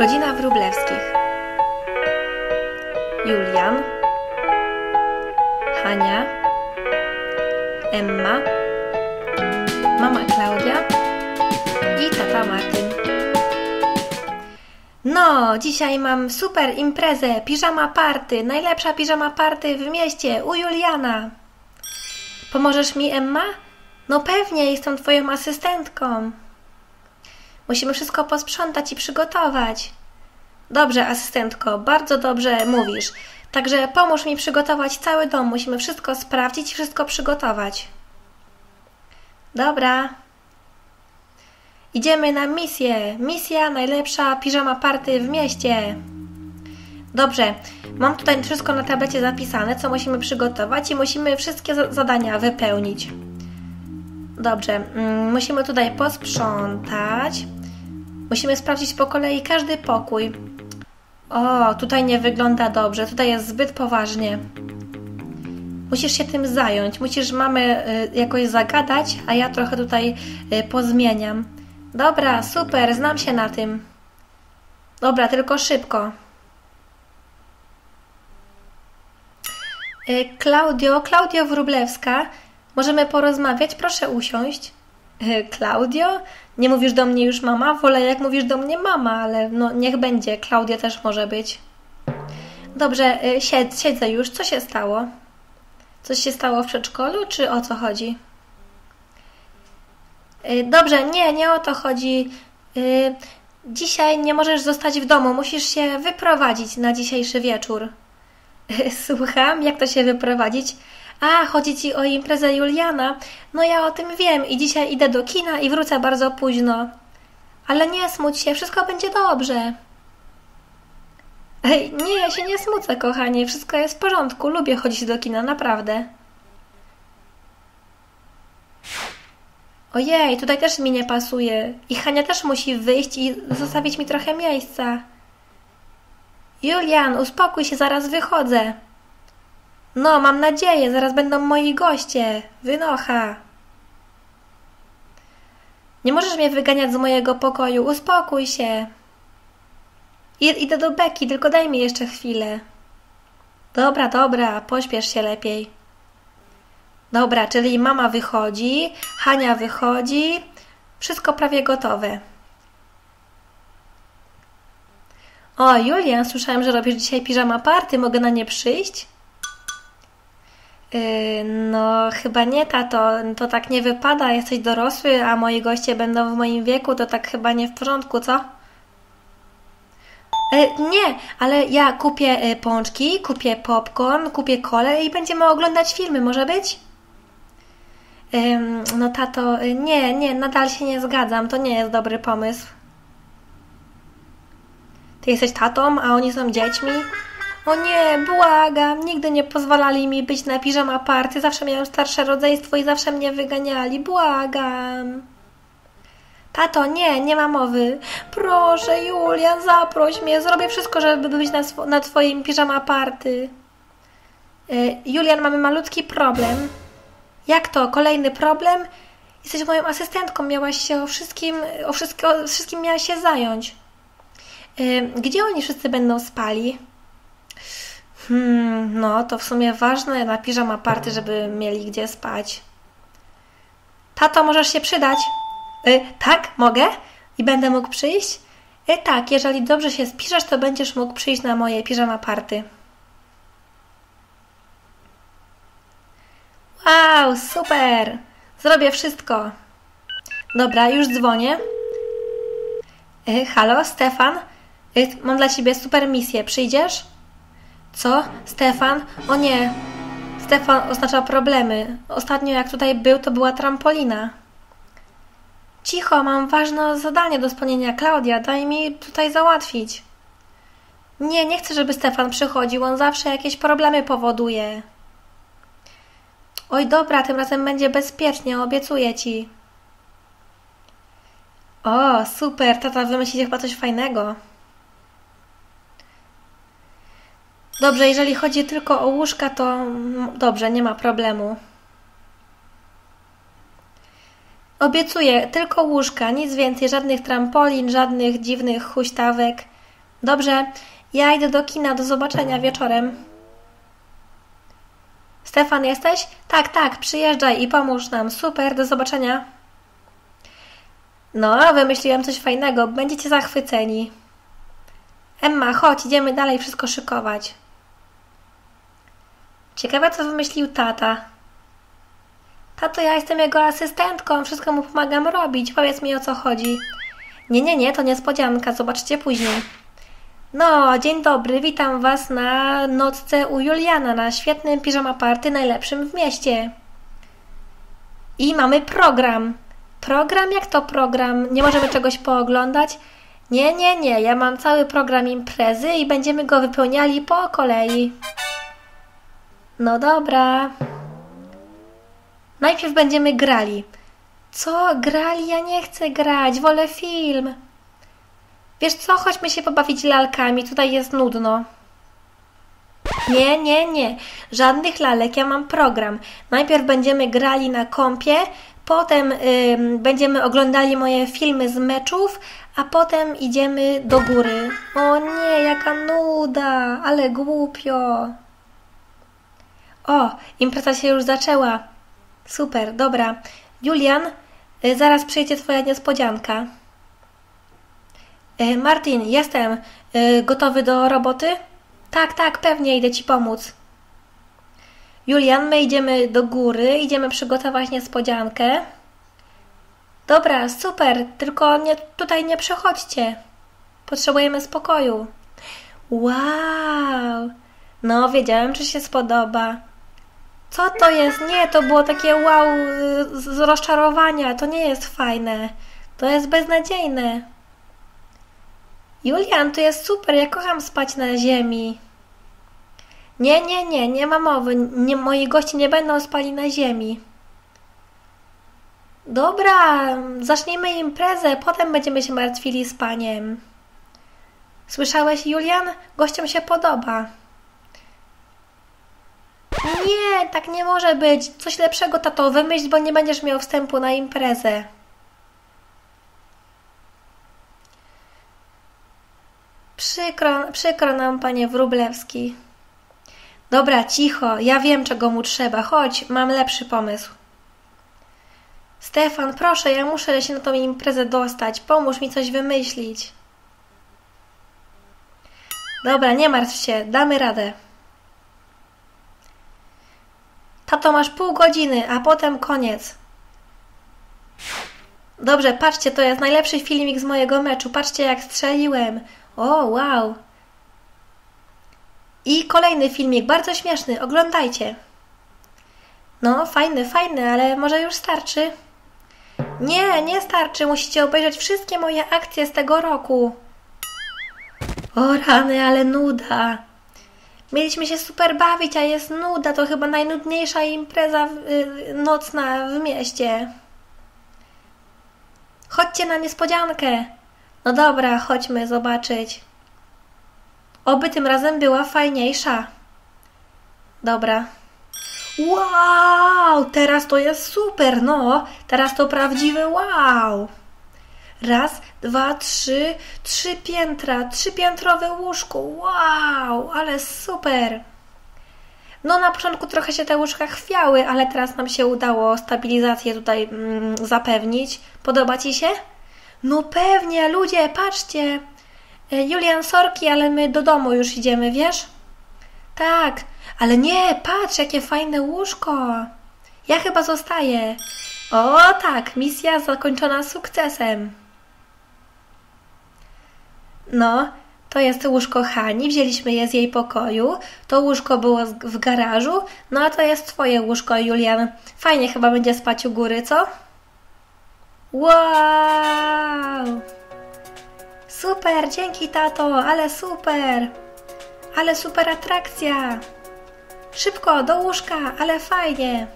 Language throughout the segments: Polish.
Rodzina Wróblewskich. Julian, Hania, Emma, mama Klaudia i tata Martin. No, dzisiaj mam super imprezę, piżama party, najlepsza piżama party w mieście u Juliana. Pomożesz mi, Emma? No pewnie, jestem twoją asystentką. Musimy wszystko posprzątać i przygotować. Dobrze, asystentko, bardzo dobrze mówisz. Także pomóż mi przygotować cały dom. Musimy wszystko sprawdzić i wszystko przygotować. Dobra. Idziemy na misję. Misja najlepsza piżama party w mieście. Dobrze, mam tutaj wszystko na tablecie zapisane, co musimy przygotować i musimy wszystkie zadania wypełnić. Dobrze, mm, musimy tutaj posprzątać. Musimy sprawdzić po kolei każdy pokój. O, tutaj nie wygląda dobrze, tutaj jest zbyt poważnie. Musisz się tym zająć, musisz mamy y, jakoś zagadać, a ja trochę tutaj y, pozmieniam. Dobra, super, znam się na tym. Dobra, tylko szybko. Y, Klaudio, Klaudio Wróblewska, możemy porozmawiać? Proszę usiąść. Klaudio? Nie mówisz do mnie już mama? Wolę jak mówisz do mnie mama, ale no niech będzie. Klaudia też może być. Dobrze, siedz, siedzę już. Co się stało? Coś się stało w przedszkolu, czy o co chodzi? Dobrze, nie, nie o to chodzi. Dzisiaj nie możesz zostać w domu, musisz się wyprowadzić na dzisiejszy wieczór. Słucham, jak to się wyprowadzić? A, chodzi ci o imprezę Juliana? No ja o tym wiem i dzisiaj idę do kina i wrócę bardzo późno. Ale nie smuć się, wszystko będzie dobrze. Ej, nie, ja się nie smucę, kochanie, wszystko jest w porządku, lubię chodzić do kina, naprawdę. Ojej, tutaj też mi nie pasuje. I Hania też musi wyjść i zostawić mi trochę miejsca. Julian, uspokój się, zaraz wychodzę. No, mam nadzieję, zaraz będą moi goście. Wynocha. Nie możesz mnie wyganiać z mojego pokoju, uspokój się. I, idę do beki, tylko daj mi jeszcze chwilę. Dobra, dobra, pośpiesz się lepiej. Dobra, czyli mama wychodzi, Hania wychodzi, wszystko prawie gotowe. O, Julian, słyszałem, że robisz dzisiaj piżama party, mogę na nie przyjść? Yy, no, chyba nie, tato. To tak nie wypada. Jesteś dorosły, a moi goście będą w moim wieku. To tak chyba nie w porządku, co? Yy, nie, ale ja kupię yy, pączki, kupię popcorn, kupię kole i będziemy oglądać filmy. Może być? No, tato, nie, nie, nadal się nie zgadzam. To nie jest dobry pomysł. Ty jesteś tatą, a oni są dziećmi? O nie, błagam, nigdy nie pozwalali mi być na piżama party, zawsze miałem starsze rodzeństwo i zawsze mnie wyganiali, błagam. Tato, nie, nie ma mowy. Proszę, Julian, zaproś mnie, zrobię wszystko, żeby być na, sw na twoim piżama party. Y Julian, mamy malutki problem. Jak to? Kolejny problem? Jesteś moją asystentką, miałaś się o wszystkim, o wszystko, wszystkim miałaś się zająć. Y gdzie oni wszyscy będą spali? Hmm, no to w sumie ważne na piżama party, żeby mieli gdzie spać. Tato, możesz się przydać? Y, tak, mogę? I będę mógł przyjść? Y, tak, jeżeli dobrze się spiszesz, to będziesz mógł przyjść na moje piżama party. Wow, super! Zrobię wszystko. Dobra, już dzwonię. Y, halo, Stefan? Y, mam dla ciebie super misję. Przyjdziesz? Co? Stefan? O nie. Stefan oznacza problemy. Ostatnio jak tutaj był, to była trampolina. Cicho, mam ważne zadanie do spełnienia. Klaudia, daj mi tutaj załatwić. Nie, nie chcę, żeby Stefan przychodził. On zawsze jakieś problemy powoduje. Oj, dobra, tym razem będzie bezpiecznie, obiecuję ci. O, super, tata wymyślicie chyba coś fajnego. Dobrze, jeżeli chodzi tylko o łóżka, to dobrze, nie ma problemu. Obiecuję, tylko łóżka, nic więcej, żadnych trampolin, żadnych dziwnych huśtawek. Dobrze, ja idę do kina, do zobaczenia wieczorem. Stefan, jesteś? Tak, tak, przyjeżdżaj i pomóż nam. Super, do zobaczenia. No, wymyśliłem coś fajnego, będziecie zachwyceni. Emma, chodź, idziemy dalej wszystko szykować. Ciekawe, co wymyślił tata. Tato, ja jestem jego asystentką, wszystko mu pomagam robić. Powiedz mi, o co chodzi. Nie, nie, nie, to niespodzianka, zobaczcie później. No, dzień dobry, witam Was na nocce u Juliana, na świetnym piżama party, najlepszym w mieście. I mamy program. Program? Jak to program? Nie możemy czegoś pooglądać? Nie, nie, nie, ja mam cały program imprezy i będziemy go wypełniali po kolei. No dobra. Najpierw będziemy grali. Co? Grali? Ja nie chcę grać, wolę film. Wiesz co, chodźmy się pobawić lalkami, tutaj jest nudno. Nie, nie, nie. Żadnych lalek, ja mam program. Najpierw będziemy grali na kompie, potem będziemy oglądali moje filmy z meczów, a potem idziemy do góry. O nie, jaka nuda, ale głupio. O, impreza się już zaczęła. Super, dobra. Julian, y, zaraz przyjdzie Twoja niespodzianka. Y, Martin, jestem. Y, gotowy do roboty? Tak, tak, pewnie idę Ci pomóc. Julian, my idziemy do góry, idziemy przygotować niespodziankę. Dobra, super, tylko nie, tutaj nie przechodźcie. Potrzebujemy spokoju. Wow! No, wiedziałem, że się spodoba. Co to jest? Nie, to było takie wow z rozczarowania. To nie jest fajne. To jest beznadziejne. Julian, to jest super. Ja kocham spać na ziemi. Nie, nie, nie, nie ma mowy. Nie, moi goście nie będą spali na ziemi. Dobra, zacznijmy imprezę, potem będziemy się martwili spaniem. Słyszałeś, Julian? Gościom się podoba. Nie, tak nie może być. Coś lepszego, tato, wymyśl, bo nie będziesz miał wstępu na imprezę. Przykro, przykro nam, panie Wróblewski. Dobra, cicho, ja wiem, czego mu trzeba. Chodź, mam lepszy pomysł. Stefan, proszę, ja muszę się na tą imprezę dostać. Pomóż mi coś wymyślić. Dobra, nie martw się, damy radę. Tato, masz pół godziny, a potem koniec. Dobrze, patrzcie, to jest najlepszy filmik z mojego meczu. Patrzcie, jak strzeliłem. O, wow. I kolejny filmik, bardzo śmieszny. Oglądajcie. No, fajny, fajny, ale może już starczy? Nie, nie starczy. Musicie obejrzeć wszystkie moje akcje z tego roku. O rany, ale nuda. Mieliśmy się super bawić, a jest nuda. To chyba najnudniejsza impreza y, nocna w mieście. Chodźcie na niespodziankę. No dobra, chodźmy zobaczyć. Oby tym razem była fajniejsza. Dobra. Wow, teraz to jest super, no. Teraz to prawdziwy wow. Raz, dwa, trzy, trzy piętra, trzypiętrowe łóżko. Wow, ale super. No na początku trochę się te łóżka chwiały, ale teraz nam się udało stabilizację tutaj mm, zapewnić. Podoba Ci się? No pewnie, ludzie, patrzcie. E, Julian, sorki, ale my do domu już idziemy, wiesz? Tak, ale nie, patrz, jakie fajne łóżko. Ja chyba zostaję. O tak, misja zakończona sukcesem. No, to jest łóżko Hani, wzięliśmy je z jej pokoju. To łóżko było w garażu, no a to jest twoje łóżko, Julian. Fajnie chyba będzie spać u góry, co? Wow! Super, dzięki tato, ale super! Ale super atrakcja! Szybko, do łóżka, ale fajnie!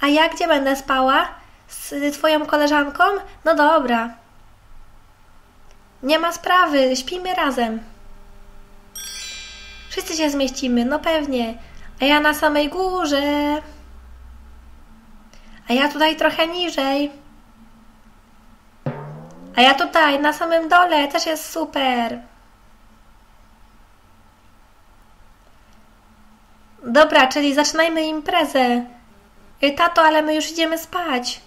A ja gdzie będę spała? Z twoją koleżanką? No dobra. Nie ma sprawy, śpimy razem. Wszyscy się zmieścimy, no pewnie. A ja na samej górze. A ja tutaj trochę niżej. A ja tutaj, na samym dole, też jest super. Dobra, czyli zaczynajmy imprezę. Tato, ale my już idziemy spać.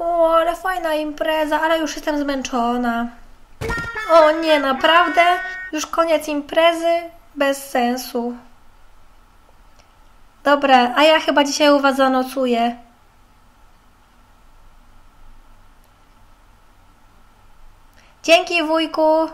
O, ale fajna impreza, ale już jestem zmęczona. O nie, naprawdę? Już koniec imprezy? Bez sensu. Dobra, a ja chyba dzisiaj u was zanocuję. Dzięki, wujku.